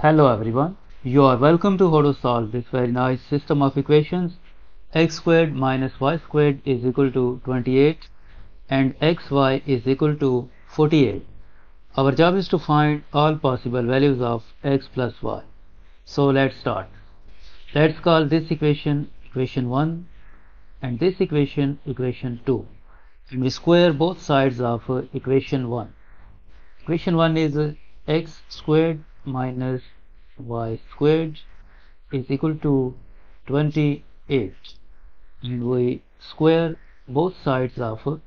Hello everyone, you are welcome to how to solve this very nice system of equations x squared minus y squared is equal to 28 and xy is equal to 48. Our job is to find all possible values of x plus y. So let's start. Let's call this equation equation 1 and this equation equation 2 and we square both sides of equation 1. Equation 1 is x squared minus y squared is equal to 28 and we square both sides of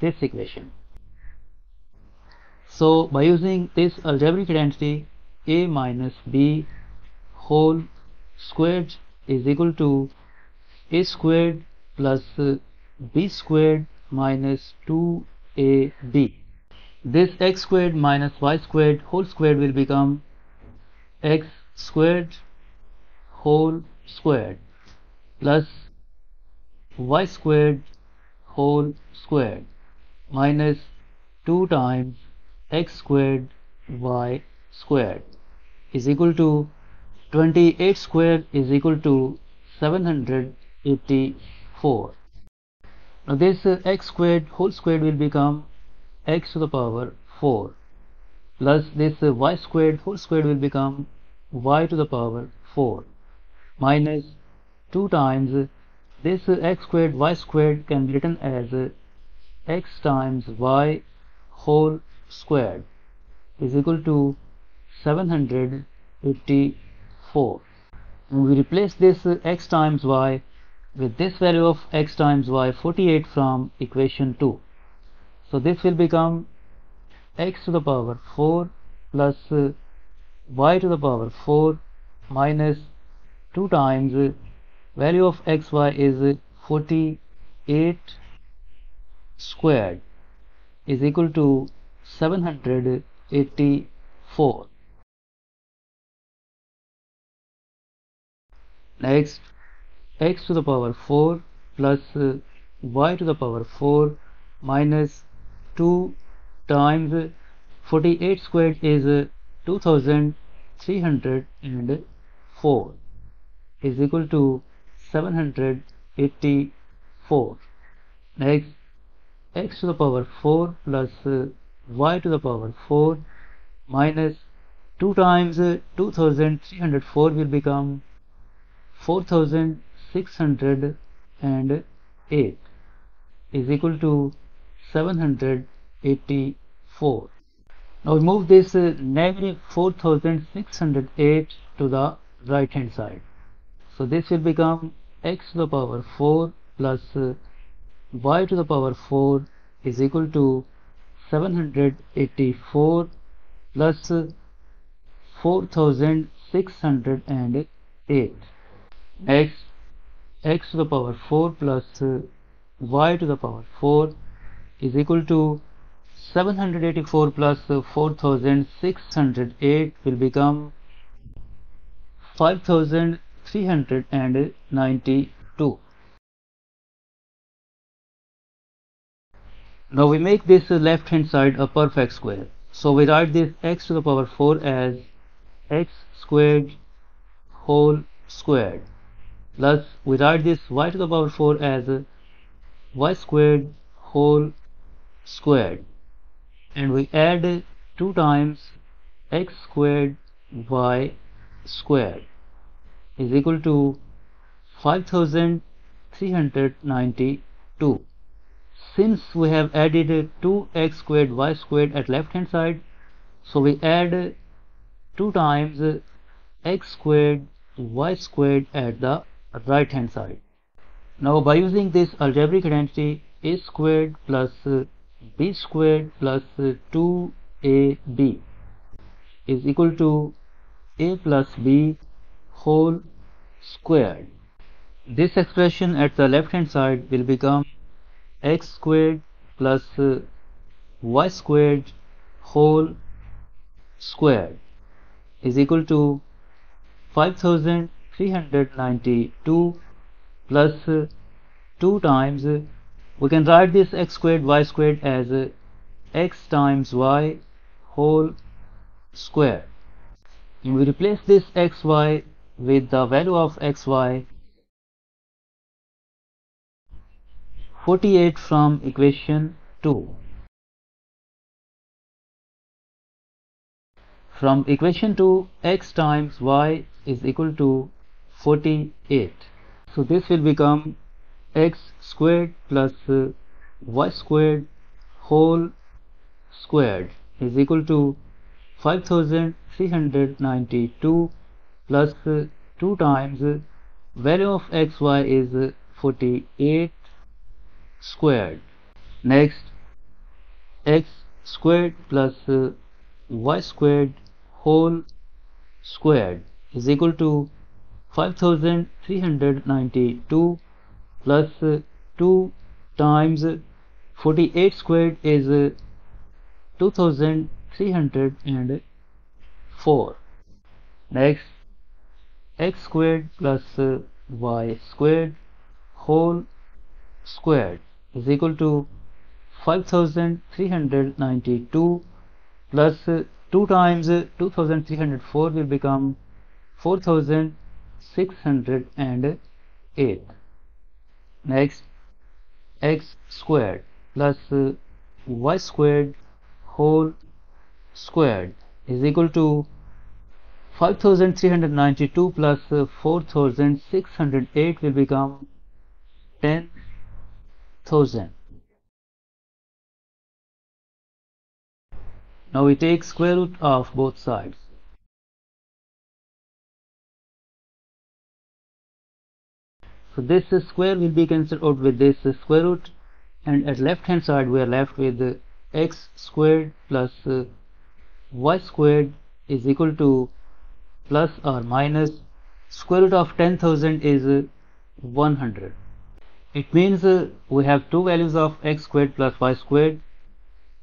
this equation. So by using this algebraic identity a minus b whole squared is equal to a squared plus b squared minus 2ab. This x squared minus y squared whole squared will become x squared whole squared plus y squared whole squared minus 2 times x squared y squared is equal to 28 squared is equal to 784 now this uh, x squared whole squared will become x to the power 4 plus this uh, y squared whole squared will become y to the power 4 minus 2 times uh, this uh, x squared y squared can be written as x times y whole squared is equal to 784 and we replace this x times y with this value of x times y 48 from equation 2 so this will become x to the power 4 plus uh, y to the power 4 minus 2 times uh, value of xy is uh, 48 squared is equal to 784 next x to the power 4 plus uh, y to the power 4 minus 2 times 48 squared is uh, 2304 is equal to 784 next x to the power 4 plus y to the power 4 minus 2 times uh, 2304 will become 4608 is equal to 784 now we move this uh, negative 4608 to the right hand side. So this will become x to the power 4 plus uh, y to the power 4 is equal to 784 plus uh, 4608 x x to the power 4 plus uh, y to the power 4 is equal to 784 uh, 4608 will become 5392 now we make this left hand side a perfect square. So we write this x to the power 4 as x squared whole squared. Plus we write this y to the power 4 as y squared whole squared and we add 2 times x squared y squared is equal to 5392 since we have added 2x squared y squared at left hand side so we add 2 times x squared y squared at the right hand side. Now by using this algebraic identity a squared plus b squared plus 2ab is equal to a plus b whole squared. This expression at the left hand side will become x squared plus y squared whole squared is equal to 5392 plus 2 times we can write this x squared y squared as uh, x times y whole square. We replace this xy with the value of xy 48 from equation 2 from equation 2 x times y is equal to 48 so this will become x squared plus uh, y squared whole squared is equal to 5392 plus uh, 2 times uh, value of xy is uh, 48 squared. Next x squared plus y squared whole squared is equal to 5392 plus uh, 2 times uh, 48 squared is uh, 2304 next x squared plus y squared whole squared is equal to 5392 plus 2 times 2304 will become 4608 next x squared plus uh, y squared whole squared is equal to 5392 plus uh, 4608 will become 10,000. Now we take square root of both sides. So this square will be cancelled out with this square root and at left hand side we are left with x squared plus uh, y squared is equal to plus or minus square root of 10,000 is uh, 100 it means uh, we have two values of x squared plus y squared.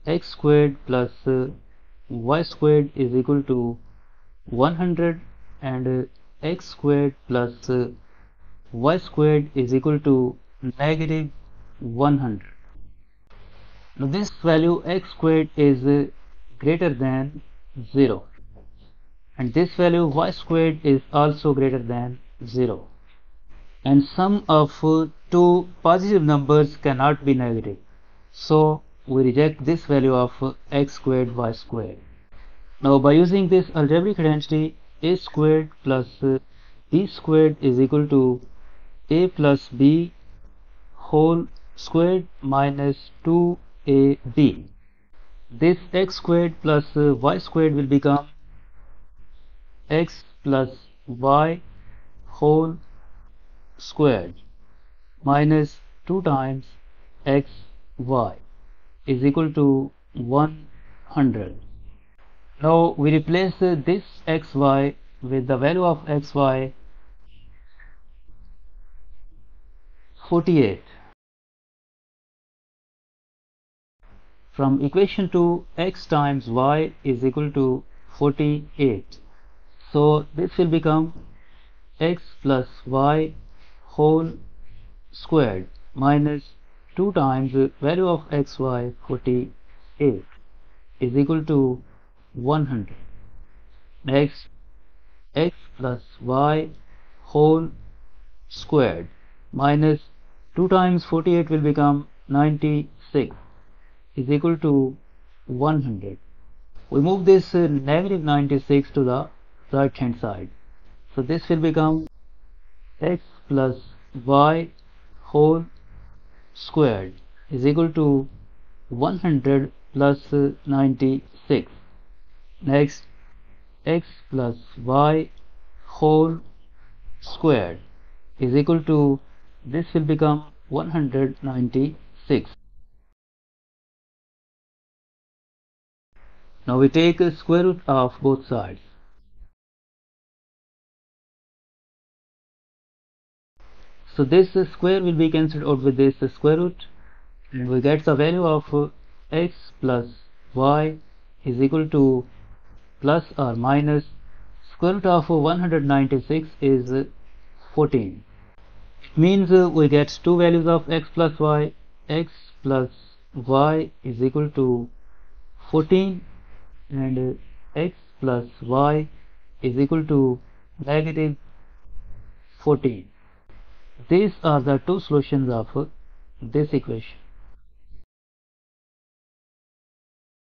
x squared plus y squared is equal to 100 and x squared plus y squared is equal to negative 100 now this value x squared is uh, greater than 0 and this value y squared is also greater than 0 and sum of uh, two positive numbers cannot be negative. So we reject this value of uh, x squared y squared. Now by using this algebraic identity a squared plus b squared is equal to a plus b whole squared minus 2 AB. This x squared plus uh, y squared will become x plus y whole squared minus 2 times x y is equal to 100. Now we replace uh, this xy with the value of xy 48 From equation 2 x times y is equal to 48. So this will become x plus y whole squared minus 2 times the value of xy 48 is equal to 100. Next x plus y whole squared minus 2 times 48 will become 96 is equal to 100 we move this uh, negative 96 to the right hand side. So this will become x plus y whole squared is equal to 100 plus uh, 96 next x plus y whole squared is equal to this will become 196 Now we take a square root of both sides. So this square will be cancelled out with this square root and we get the value of x plus y is equal to plus or minus square root of 196 is 14. Means we get two values of x plus y. x plus y is equal to 14 and x plus y is equal to negative 14 these are the two solutions of this equation